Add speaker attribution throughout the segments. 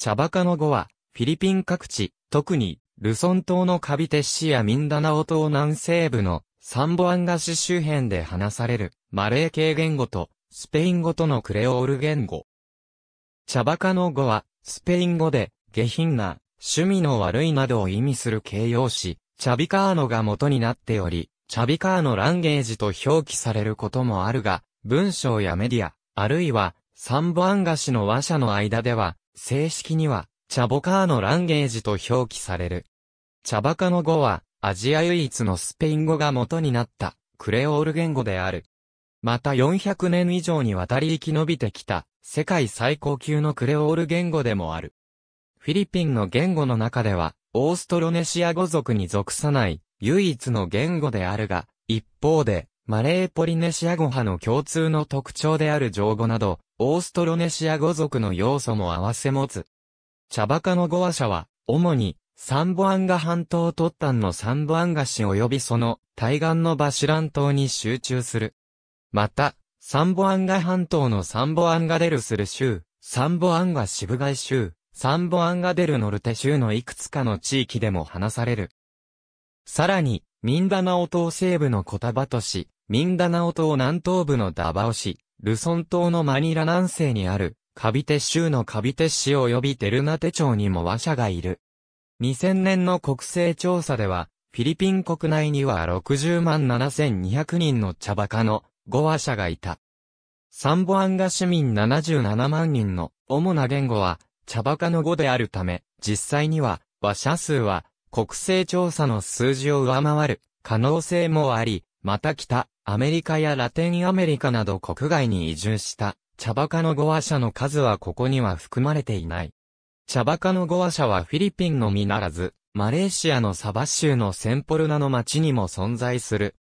Speaker 1: チャバカの語は、フィリピン各地、特に、ルソン島のカビテッシやミンダナオ島南西部のサンボアンガ市周辺で話されるマレー系言語とスペイン語とのクレオール言語。チャバカの語はスペイン語で下品な趣味の悪いなどを意味する形容詞、チャビカーノが元になっており、チャビカーノランゲージと表記されることもあるが、文章やメディア、あるいはサンボアンガ市の話者の間では、正式にはチャボカーノランゲージと表記される。チャバカの語は、アジア唯一のスペイン語が元になった、クレオール言語である。また400年以上にわたり生き延びてきた、世界最高級のクレオール言語でもある。フィリピンの言語の中では、オーストロネシア語族に属さない唯一の言語であるが、一方で、マレーポリネシア語派の共通の特徴である情語など、オーストロネシア語族の要素も合わせ持つ。チャバカの語話者は、主に、サンボアンガ半島突端のサンボアンガ市及びその対岸のバシラン島に集中する。また、サンボアンガ半島のサンボアンガデルスル州、サンボアンガシブガイ州、サンボアンガデルノルテ州のいくつかの地域でも話される。さらに、ミンダナオ島西部のコタバト市、ミンダナオ島南東部のダバオ市、ルソン島のマニラ南西にあるカビテ州のカビテ市及びテルナテ町にも話者がいる。2000年の国勢調査では、フィリピン国内には60万7200人の茶バカの語話者がいた。サンボアンガ市民77万人の主な言語は茶バカの語であるため、実際には話者数は国勢調査の数字を上回る可能性もあり、また北、アメリカやラテンアメリカなど国外に移住した茶バカの語話者の数はここには含まれていない。茶バカの語話者はフィリピンのみならず、マレーシアのサバ州のセンポルナの町にも存在する。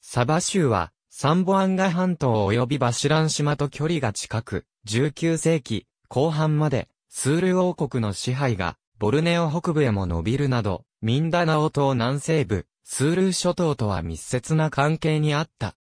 Speaker 1: サバ州は、サンボアンガ半島及びバシラン島と距離が近く、19世紀後半まで、スール王国の支配が、ボルネオ北部へも伸びるなど、ミンダナオ島南西部、スールー諸島とは密接な関係にあった。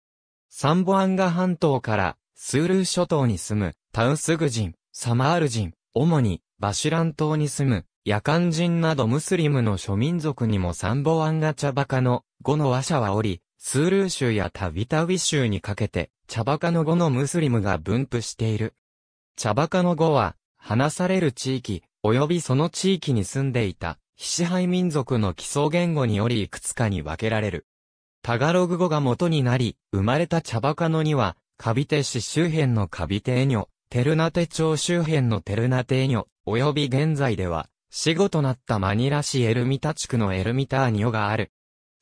Speaker 1: サンボアンガ半島からスールー諸島に住む、タウスグ人、サマール人、主に、バシラン島に住む、夜間人などムスリムの諸民族にもサンボアンガ茶バカの語の話者はおり、スールー州やタビタビ州にかけて、茶バカの語のムスリムが分布している。茶バカの語は、話される地域、及びその地域に住んでいた、支配民族の基礎言語によりいくつかに分けられる。タガログ語が元になり、生まれた茶バカのには、カビテ市周辺のカビテーニョ、テルナテ町周辺のテルナテーニョ、及び現在では、死後となったマニラ市エルミタ地区のエルミターニョがある。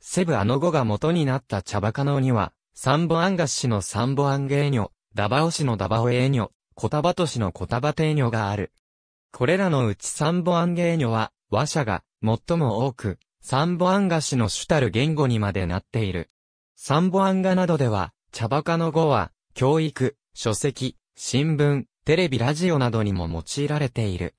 Speaker 1: セブアノ語が元になった茶バカノには、サンボアンガ市のサンボアンゲーニョ、ダバオ市のダバオエーニョ、コタバト市のコタバテーニョがある。これらのうちサンボアンゲーニョは、話者が最も多く、サンボアンガ市の主たる言語にまでなっている。サンボアンガなどでは、茶バカの語は、教育、書籍、新聞、テレビラジオなどにも用いられている。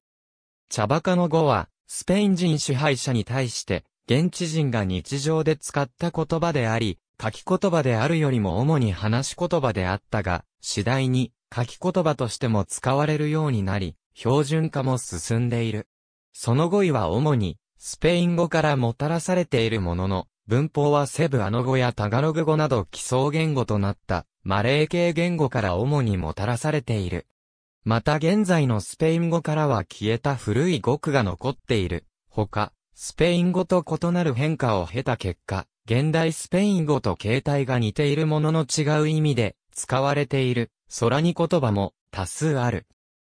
Speaker 1: 茶バカの語は、スペイン人支配者に対して、現地人が日常で使った言葉であり、書き言葉であるよりも主に話し言葉であったが、次第に書き言葉としても使われるようになり、標準化も進んでいる。その語彙は主に、スペイン語からもたらされているものの、文法はセブアノ語やタガログ語など基礎言語となったマレー系言語から主にもたらされている。また現在のスペイン語からは消えた古い語句が残っている。ほか、スペイン語と異なる変化を経た結果、現代スペイン語と形態が似ているものの違う意味で使われている空に言葉も多数ある。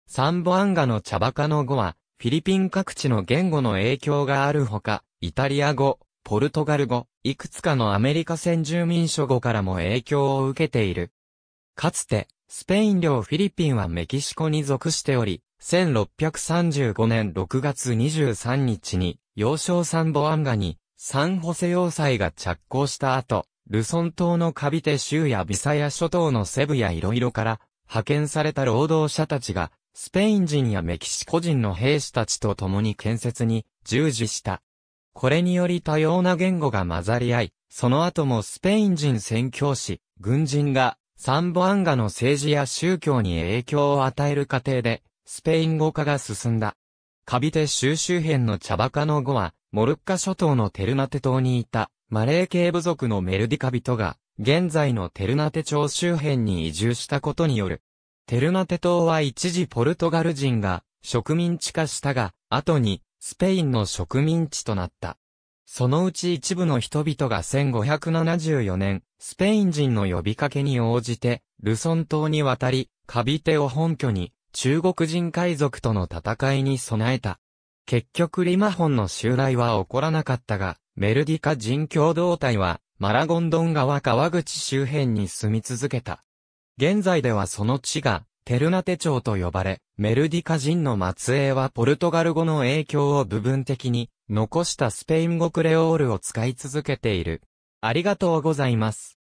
Speaker 1: サンボアンガの茶バカの語は、フィリピン各地の言語の影響があるほか、イタリア語、ポルトガル語、いくつかのアメリカ先住民諸語からも影響を受けている。かつて、スペイン領フィリピンはメキシコに属しており、1635年6月23日に、幼少サンボアンガに、サンホセ要塞が着工した後、ルソン島のカビテ州やビサヤ諸島のセブや色々から派遣された労働者たちが、スペイン人やメキシコ人の兵士たちと共に建設に従事した。これにより多様な言語が混ざり合い、その後もスペイン人宣教師、軍人が、サンボアンガの政治や宗教に影響を与える過程で、スペイン語化が進んだ。カビテ州周辺の茶バカの後は、モルッカ諸島のテルナテ島にいた、マレー系部族のメルディカ人が、現在のテルナテ町周辺に移住したことによる。テルナテ島は一時ポルトガル人が植民地化したが、後にスペインの植民地となった。そのうち一部の人々が1574年、スペイン人の呼びかけに応じて、ルソン島に渡り、カビテを本拠に、中国人海賊との戦いに備えた。結局リマホンの襲来は起こらなかったが、メルディカ人共同体は、マラゴンドン川川口周辺に住み続けた。現在ではその地が、テルナテ町と呼ばれ、メルディカ人の末裔はポルトガル語の影響を部分的に残したスペイン語クレオールを使い続けている。ありがとうございます。